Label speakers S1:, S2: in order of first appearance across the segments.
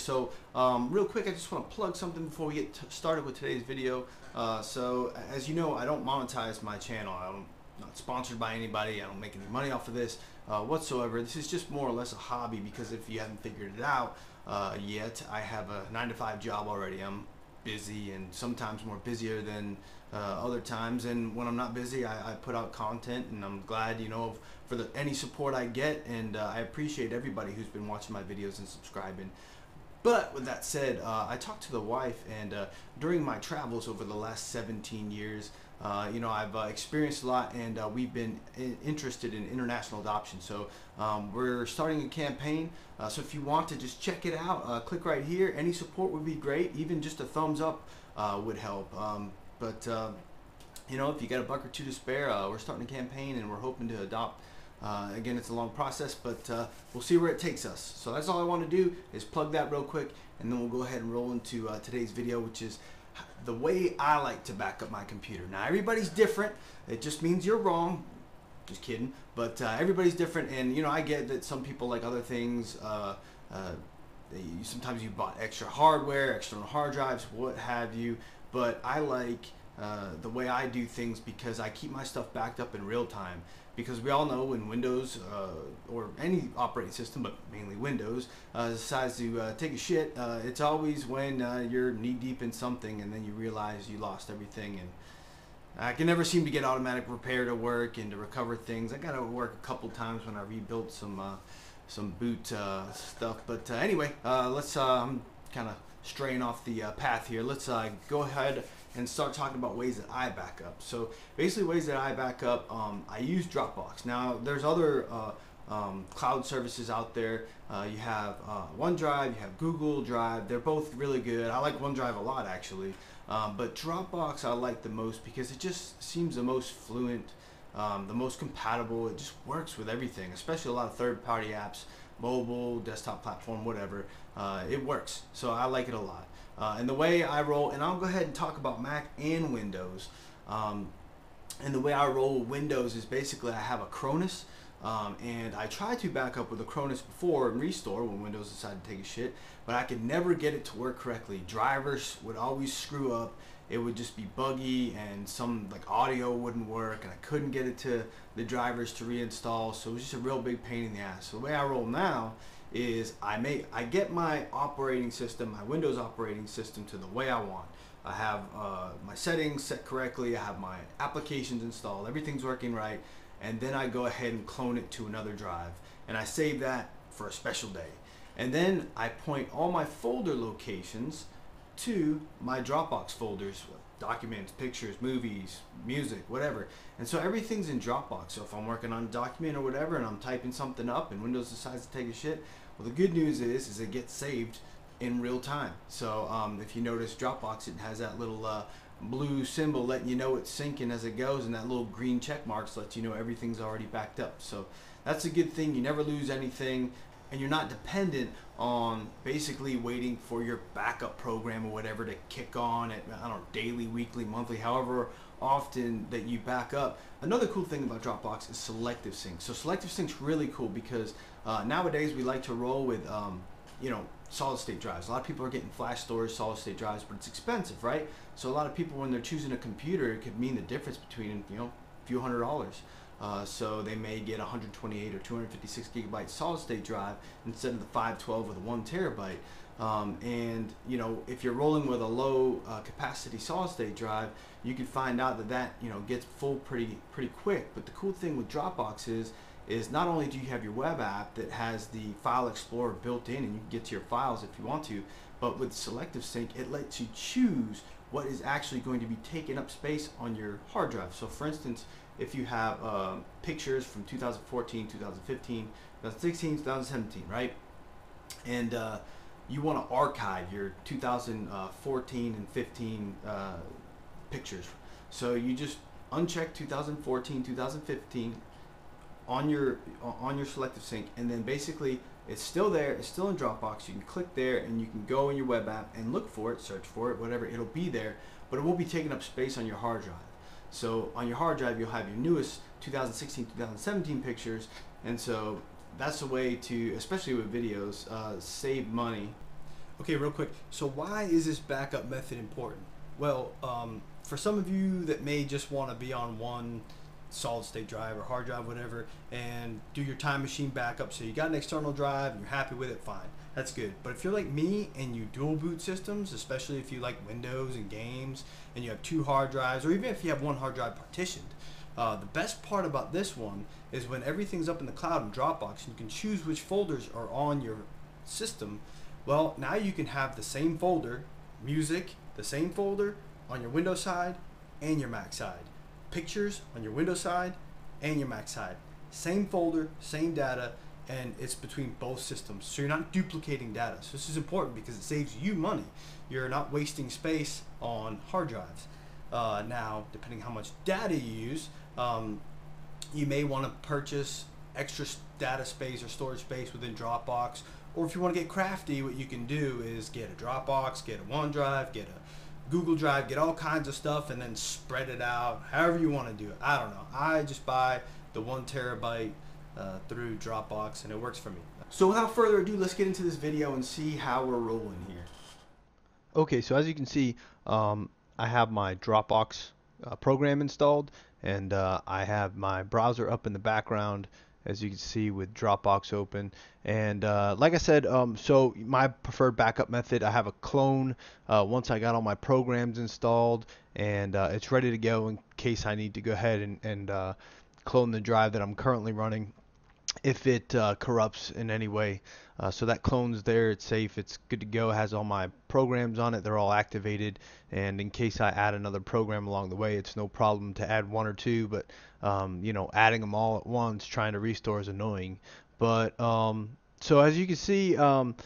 S1: So um, real quick, I just want to plug something before we get started with today's video. Uh, so as you know, I don't monetize my channel. I'm not sponsored by anybody. I don't make any money off of this uh, whatsoever. This is just more or less a hobby because if you haven't figured it out uh, yet, I have a 9 to 5 job already. I'm busy and sometimes more busier than uh, other times and when I'm not busy I, I, put out content and I'm glad you know for the any support I get and uh, I appreciate everybody who's been watching my videos and subscribing but with that said uh, I talked to the wife and uh, during my travels over the last 17 years uh, you know, I've uh, experienced a lot, and uh, we've been in interested in international adoption. So um, we're starting a campaign. Uh, so if you want to just check it out, click right here. Any support would be great. Even just a thumbs up would help. Um, but you know, if you got a buck or two to spare, we're starting a campaign, and we're hoping to adopt. Again, it's a long process, but we'll see where it takes us. So that's all I want to do is plug that real quick, and then we'll go ahead and roll into today's video, which is the way I like to back up my computer. Now everybody's different. It just means you're wrong. Just kidding. But uh, everybody's different, and you know I get that some people like other things. Uh, uh, sometimes you bought extra hardware, external hard drives, what have you. But I like uh, the way I do things because I keep my stuff backed up in real time because we all know when Windows uh, or any operating system, but mainly Windows, uh, decides to uh, take a shit, uh, it's always when uh, you're knee deep in something and then you realize you lost everything. And I can never seem to get automatic repair to work and to recover things. I got to work a couple times when I rebuilt some uh, some boot stuff. But anyway, let's. I'm kind of straying off the path here. Let's go ahead and start talking about ways that I back up. So basically ways that I back up, um, I use Dropbox. Now there's other uh, um, cloud services out there. Uh, you have uh, OneDrive, you have Google Drive. They're both really good. I like OneDrive a lot actually. Um, but Dropbox I like the most because it just seems the most fluent, um, the most compatible. It just works with everything, especially a lot of third-party apps, mobile, desktop platform, whatever. Uh, it works. So I like it a lot. Uh, and the way I roll, and I'll go ahead and talk about Mac and Windows. Um, and the way I roll with Windows is basically I have Acronis. Um, and I tried to back up with Acronis before and restore when Windows decided to take a shit, but I could never get it to work correctly. Drivers would always screw up. It would just be buggy and some like audio wouldn't work and I couldn't get it to the drivers to reinstall. So it was just a real big pain in the ass. So the way I roll now is I make I get my operating system, my Windows operating system to the way I want. I have uh, my settings set correctly. I have my applications installed. Everything's working right. And then I go ahead and clone it to another drive. And I save that for a special day. And then I point all my folder locations to my Dropbox folders with documents, pictures, movies, music, whatever. And so everything's in Dropbox. So if I'm working on a document or whatever and I'm typing something up and Windows decides to take a shit, well the good news is is it gets saved in real time. So um, if you notice Dropbox, it has that little uh, blue symbol letting you know it's syncing as it goes and that little green check marks lets you know everything's already backed up. So that's a good thing. You never lose anything and you're not dependent on basically waiting for your backup program or whatever to kick on at I don't know daily, weekly, monthly, however often that you back up. Another cool thing about Dropbox is selective sync. So selective sync's really cool because uh, nowadays we like to roll with um, you know solid state drives. A lot of people are getting flash storage, solid state drives, but it's expensive, right? So a lot of people when they're choosing a computer, it could mean the difference between you know few hundred dollars. Uh, so they may get 128 or 256 gigabyte solid state drive instead of the 512 with a one terabyte. Um, and you know, if you're rolling with a low uh, capacity solid state drive, you can find out that that you know gets full pretty pretty quick. But the cool thing with Dropbox is is not only do you have your web app that has the file explorer built in and you can get to your files if you want to, but with selective sync, it lets you choose what is actually going to be taking up space on your hard drive. So for instance, if you have uh, pictures from 2014, 2015, 2016, 2017, right? And uh, you want to archive your 2014 and 15 uh, pictures. So you just uncheck 2014, 2015 on your on your selective sync, and then basically it's still there. It's still in Dropbox. You can click there, and you can go in your web app and look for it, search for it, whatever. It'll be there, but it won't be taking up space on your hard drive. So on your hard drive, you'll have your newest 2016, 2017 pictures, and so that's a way to, especially with videos, uh, save money.
S2: Okay, real quick. So why is this backup method important? Well, um, for some of you that may just want to be on one solid state drive or hard drive, whatever, and do your time machine backup. So you got an external drive and you're happy with it, fine. That's good. But if you're like me and you dual boot systems, especially if you like Windows and games and you have two hard drives, or even if you have one hard drive partitioned, uh, the best part about this one is when everything's up in the cloud in Dropbox you can choose which folders are on your system. Well, now you can have the same folder, music, the same folder on your Windows side and your Mac side pictures on your Windows side and your Mac side. Same folder, same data, and it's between both systems. So you're not duplicating data. So this is important because it saves you money. You're not wasting space on hard drives. Uh, now, depending how much data you use, um, you may want to purchase extra data space or storage space within Dropbox. Or if you want to get crafty, what you can do is get a Dropbox, get a OneDrive, get a Google Drive, get all kinds of stuff, and then spread it out. However you want to do it. I don't know. I just buy the one terabyte uh, through Dropbox, and it works for me.
S1: So without further ado, let's get into this video and see how we're rolling here.
S3: Okay, so as you can see, um, I have my Dropbox uh, program installed, and uh, I have my browser up in the background as you can see with Dropbox open. And uh, like I said, um, so my preferred backup method, I have a clone uh, once I got all my programs installed and uh, it's ready to go in case I need to go ahead and, and uh, clone the drive that I'm currently running if it uh, corrupts in any way. Uh, so that clone's there, it's safe, it's good to go, has all my programs on it, they're all activated, and in case I add another program along the way, it's no problem to add one or two, but um, you know, adding them all at once, trying to restore is annoying. But um, so as you can see, um,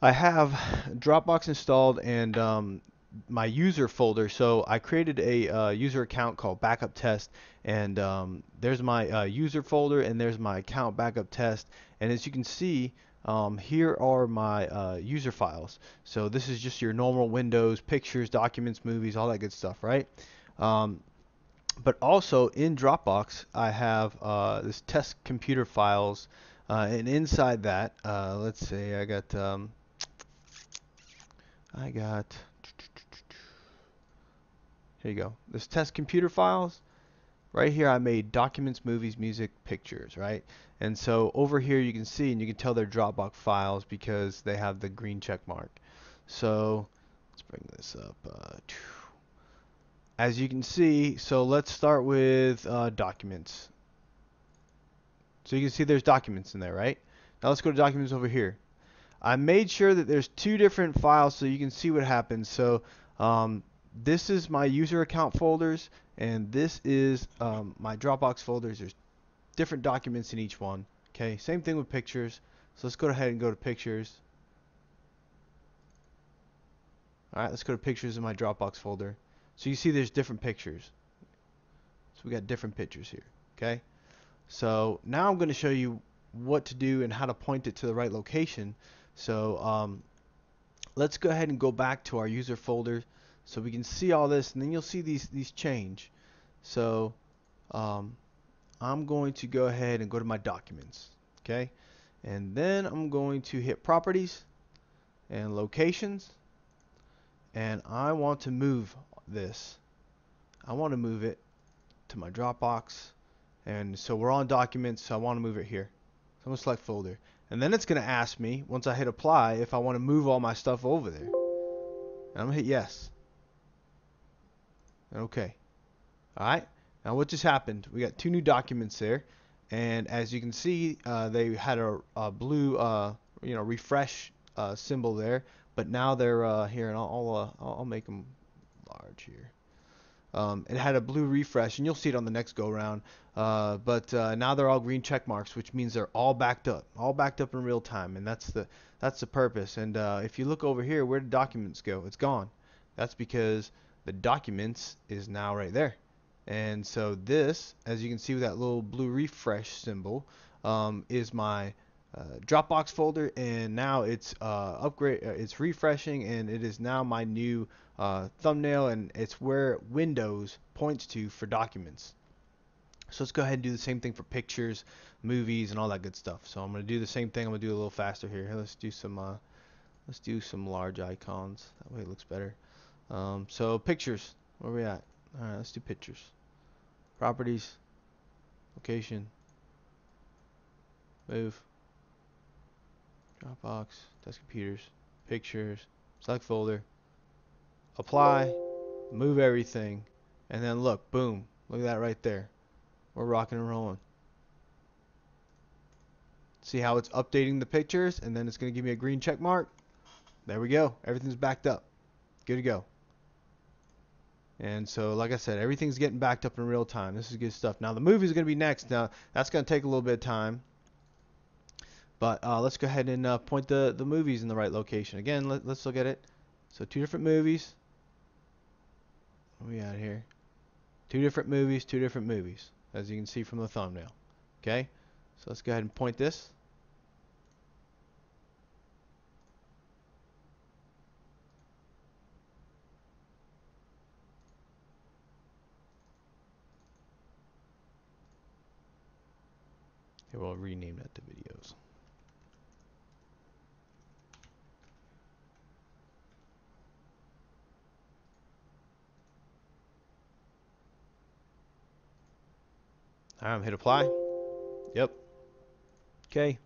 S3: I have Dropbox installed and um, my user folder. So I created a uh, user account called Backup Test, and um, there's my uh, user folder, and there's my account Backup Test. And as you can see, um, here are my uh, user files. So this is just your normal Windows, pictures, documents, movies, all that good stuff, right? Um, but also in Dropbox, I have uh, this test computer files, uh, and inside that, uh, let's say I got, um, I got, here you go, this test computer files. Right here, I made documents, movies, music, pictures, right? And so over here, you can see, and you can tell they're Dropbox files because they have the green check mark. So let's bring this up. Uh, as you can see, so let's start with uh, documents. So you can see there's documents in there, right? Now let's go to documents over here. I made sure that there's two different files so you can see what happens. So um, this is my user account folders and this is um, my Dropbox folders. There's different documents in each one. Okay, same thing with pictures. So let's go ahead and go to pictures. Alright, let's go to pictures in my Dropbox folder. So you see there's different pictures. So we got different pictures here. Okay. So now I'm going to show you what to do and how to point it to the right location. So um, let's go ahead and go back to our user folder so we can see all this and then you'll see these these change. So um, I'm going to go ahead and go to my documents. Okay. And then I'm going to hit properties and locations and I want to move this. I want to move it to my Dropbox. And so we're on documents, so I want to move it here. So I'm to select folder. And then it's going to ask me, once I hit apply, if I want to move all my stuff over there. And I'm going to hit yes. Okay. Alright. Now what just happened? We got two new documents there. And as you can see, uh, they had a, a blue uh, you know, refresh uh, symbol there. But now they're uh, here, and I'll, I'll, uh, I'll make them large here. Um, it had a blue refresh, and you'll see it on the next go round. Uh, but uh, now they're all green check marks, which means they're all backed up, all backed up in real time, and that's the that's the purpose. And uh, if you look over here, where did documents go? It's gone. That's because the documents is now right there. And so this, as you can see with that little blue refresh symbol, um, is my uh, Dropbox folder, and now it's uh, upgrade, uh, it's refreshing, and it is now my new uh, thumbnail, and it's where Windows points to for documents. So let's go ahead and do the same thing for pictures, movies, and all that good stuff. So I'm going to do the same thing. I'm going to do a little faster here. Let's do some uh, let's do some large icons. That way it looks better. Um, so pictures, where are we at? All right, let's do pictures. Properties, location, move, Dropbox, test computers, pictures, select folder, apply, move everything, and then look, boom, look at that right there. We're rocking and rolling. See how it's updating the pictures, and then it's going to give me a green check mark. There we go. Everything's backed up. Good to go. And so, like I said, everything's getting backed up in real time. This is good stuff. Now, the movie is going to be next. Now, that's going to take a little bit of time. But uh, let's go ahead and uh, point the, the movies in the right location. Again, let, us look at it. So, two different movies. What we got here? Two different movies, two different movies, as you can see from the thumbnail. Okay? So, let's go ahead and point this. Here, we'll rename that to videos. Alright, hit apply. Yep. Okay.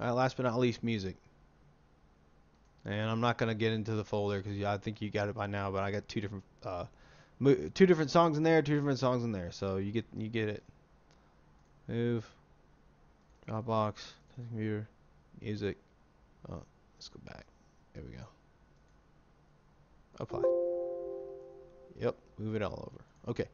S3: Alright, last but not least, music. And I'm not gonna get into the folder because I think you got it by now, but I got two different uh, two different songs in there, two different songs in there, so you get you get it. Move. Dropbox, computer, music. Oh, let's go back. There we go. Apply. Yep, move it all over. Okay.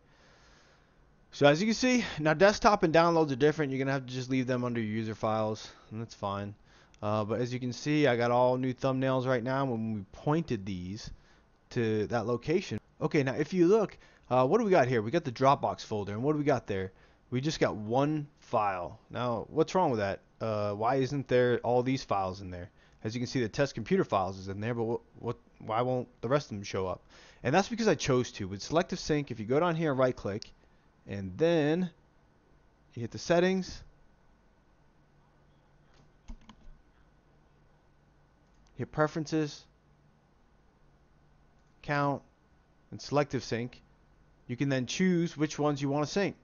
S3: So as you can see, now desktop and downloads are different. You're going to have to just leave them under your user files, and that's fine. Uh, but as you can see, I got all new thumbnails right now when we pointed these to that location. Okay, now if you look, uh, what do we got here? We got the Dropbox folder, and what do we got there? We just got one file. Now, what's wrong with that? Uh, why isn't there all these files in there? As you can see, the test computer files is in there, but what, what, why won't the rest of them show up? And that's because I chose to. With Selective Sync, if you go down here and right click, and then you hit the settings, hit preferences, count, and selective sync, you can then choose which ones you want to sync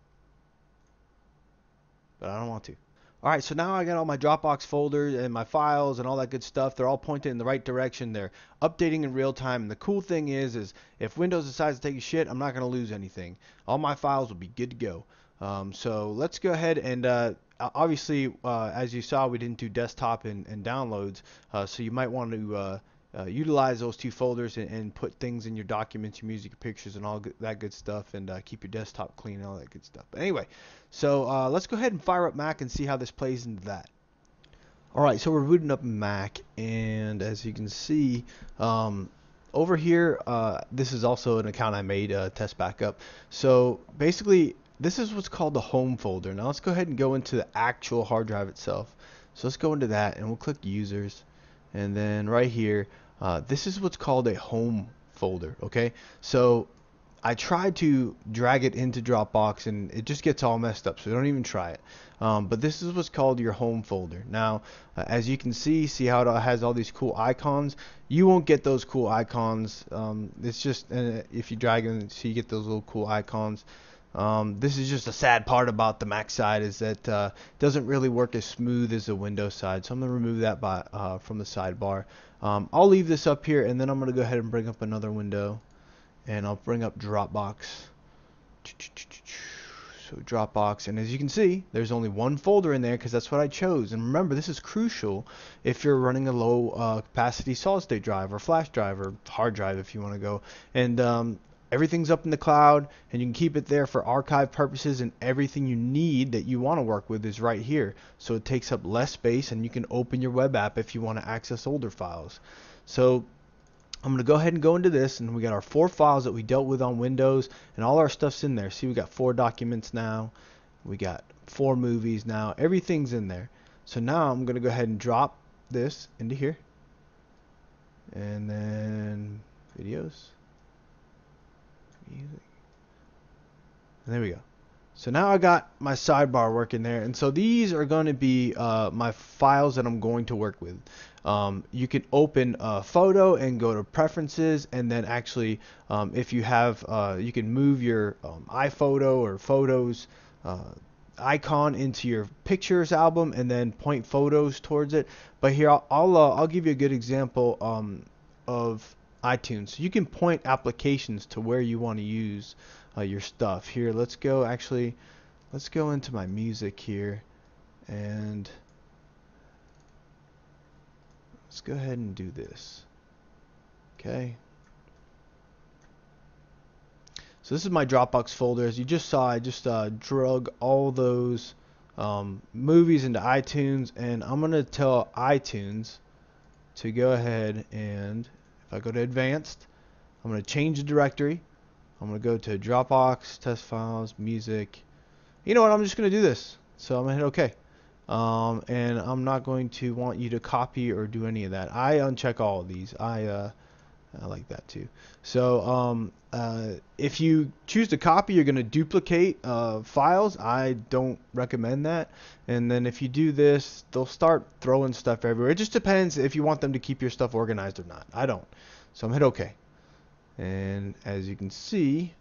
S3: but I don't want to. Alright, so now I got all my Dropbox folders and my files and all that good stuff. They're all pointed in the right direction. They're updating in real time. And the cool thing is, is if Windows decides to take a shit, I'm not going to lose anything. All my files will be good to go. Um, so let's go ahead and uh, obviously, uh, as you saw, we didn't do desktop and, and downloads. Uh, so you might want to uh, utilize those two folders and, and, put things in your documents, your music, your pictures, and all that good stuff, and uh, keep your desktop clean and all that good stuff. But anyway, so uh, let's go ahead and fire up Mac and see how this plays into that. Alright, so we're booting up Mac, and as you can see, um, over here, uh, this is also an account I made, uh, test backup. So basically, this is what's called the home folder. Now let's go ahead and go into the actual hard drive itself. So let's go into that, and we'll click users, and then right here, uh, this is what's called a home folder. Okay, so I tried to drag it into Dropbox and it just gets all messed up, so don't even try it. Um, but this is what's called your home folder. Now, uh, as you can see, see how it has all these cool icons. You won't get those cool icons. Um, it's just uh, if you drag it, so you get those little cool icons. Um, this is just a sad part about the Mac side is that uh, doesn't really work as smooth as the Windows side. So I'm going to remove that by, uh, from the sidebar. Um, I'll leave this up here and then I'm going to go ahead and bring up another window and I'll bring up Dropbox. So Dropbox and as you can see there's only one folder in there because that's what I chose and remember this is crucial if you're running a low uh, capacity solid state drive or flash drive or hard drive if you want to go and um, everything's up in the cloud and you can keep it there for archive purposes and everything you need that you want to work with is right here. So it takes up less space and you can open your web app if you want to access older files. So I'm going to go ahead and go into this and we got our four files that we dealt with on Windows and all our stuff's in there. See we got four documents now. We got four movies now. Everything's in there. So now I'm going to go ahead and drop this into here. And then videos music. And there we go. So now I got my sidebar working there, and so these are going to be uh, my files that I'm going to work with. Um, you can open a photo and go to preferences, and then actually, um, if you have, uh, you can move your um, iPhoto or photos uh, icon into your pictures album, and then point photos towards it. But here, I'll I'll, uh, I'll give you a good example um, of iTunes. So you can point applications to where you want to use uh, your stuff. Here, let's go. Actually, let's go into my music here, and let's go ahead and do this. Okay. So this is my Dropbox folder. As you just saw, I just uh, drug all those um, movies into iTunes, and I'm gonna tell iTunes to go ahead and if I go to Advanced, I'm gonna change the directory. I'm gonna go to Dropbox, Test Files, Music. You know what? I'm just gonna do this. So I'm gonna hit OK. Um, and I'm not going to want you to copy or do any of that. I uncheck all of these. I uh, I like that too. So um, uh, if you choose to copy, you're going to duplicate uh, files. I don't recommend that. And then if you do this, they'll start throwing stuff everywhere. It just depends if you want them to keep your stuff organized or not. I don't. So I'm hit OK. And as you can see,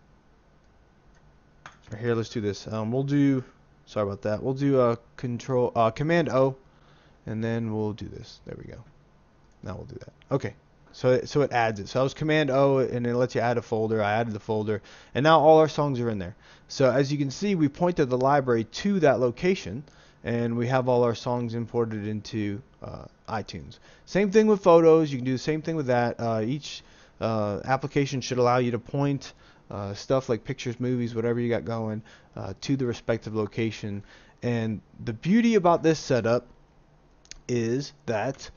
S3: here, let's do this. Um, we'll do, sorry about that. We'll do a control, uh, Command O, and then we'll do this. There we go. Now we'll do that. Okay. So it, so it adds it. So I was Command O and it lets you add a folder. I added the folder, and now all our songs are in there. So as you can see, we pointed the library to that location, and we have all our songs imported into uh, iTunes. Same thing with photos. You can do the same thing with that. Uh, each uh, application should allow you to point uh, stuff like pictures, movies, whatever you got going, uh, to the respective location. And the beauty about this setup is that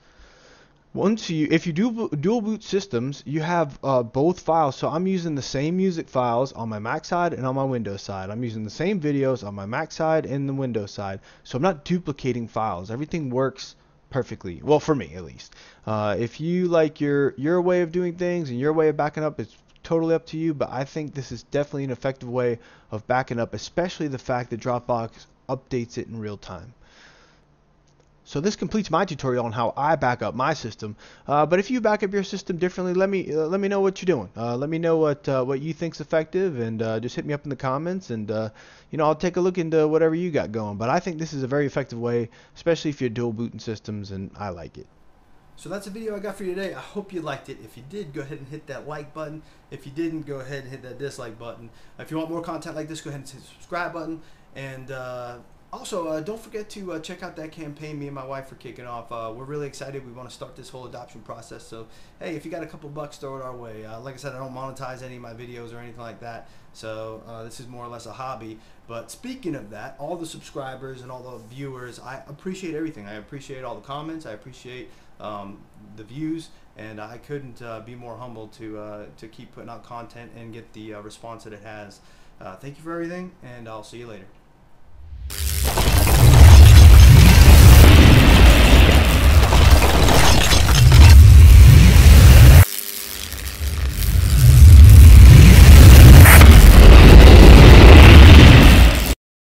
S3: once you, if you do dual boot systems, you have uh, both files. So I'm using the same music files on my Mac side and on my Windows side. I'm using the same videos on my Mac side and the Windows side. So I'm not duplicating files. Everything works perfectly. Well, for me at least. Uh, if you like your your way of doing things and your way of backing up, it's totally up to you. But I think this is definitely an effective way of backing up, especially the fact that Dropbox updates it in real time. So this completes my tutorial on how I back up my system. Uh, but if you back up your system differently, let me uh, let me know what you're doing. Uh, let me know what uh, what you think's effective, and uh, just hit me up in the comments, and uh, you know I'll take a look into whatever you got going. But I think this is a very effective way, especially if you're dual booting systems, and I like it.
S2: So that's the video I got for you today. I hope you liked it. If you did, go ahead and hit that like button. If you didn't, go ahead and hit that dislike button. If you want more content like this, go ahead and hit the subscribe button. And also, uh, don't forget to uh, check out that campaign me and my wife are kicking off. Uh, we're really excited. We want to start this whole adoption process. So, hey, if you got a couple bucks, throw it our way. Uh, like I said, I don't monetize any of my videos or anything like that. So, uh, this is more or less a hobby. But speaking of that, all the subscribers and all the viewers, I appreciate everything. I appreciate all the comments. I appreciate um, the views. And I couldn't uh, be more humbled to, to keep putting out content and get the response that it has. thank you for everything, and I'll see you later.